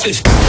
office.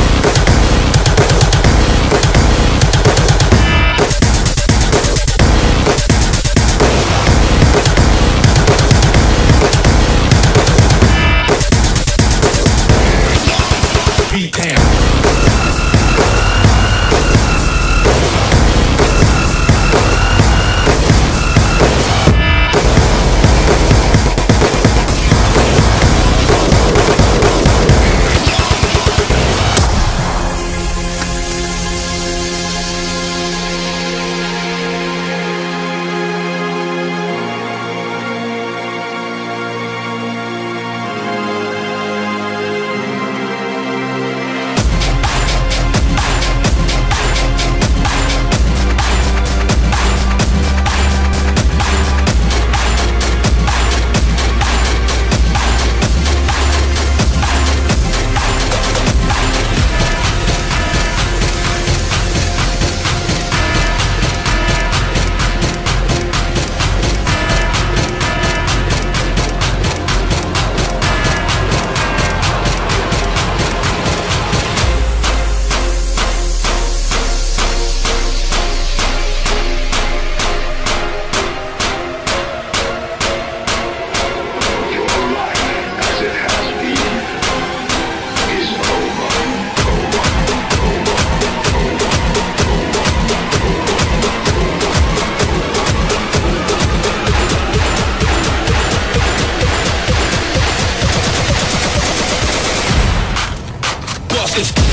justice.